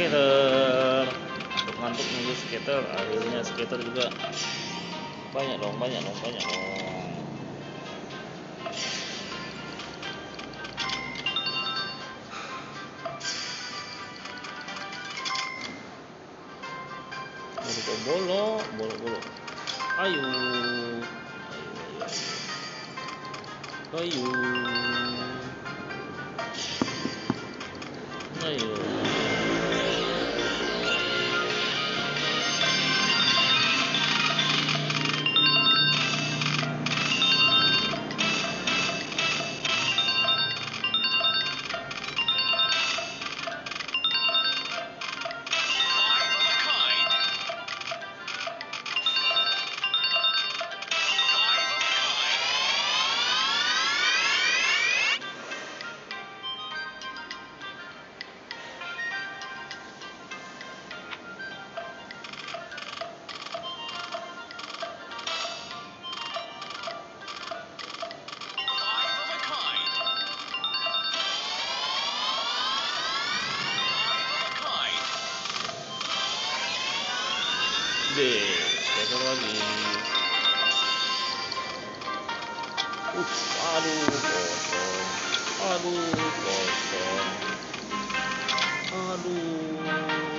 skater. Ngantuk nunggu skater akhirnya skater juga. Banyak dong banyak dong banyak dong. Bolo bolo bolo bolo ayo ayo ayo ayo ayo Deixa sozinho. O alô Boson. alô Boson. Alô.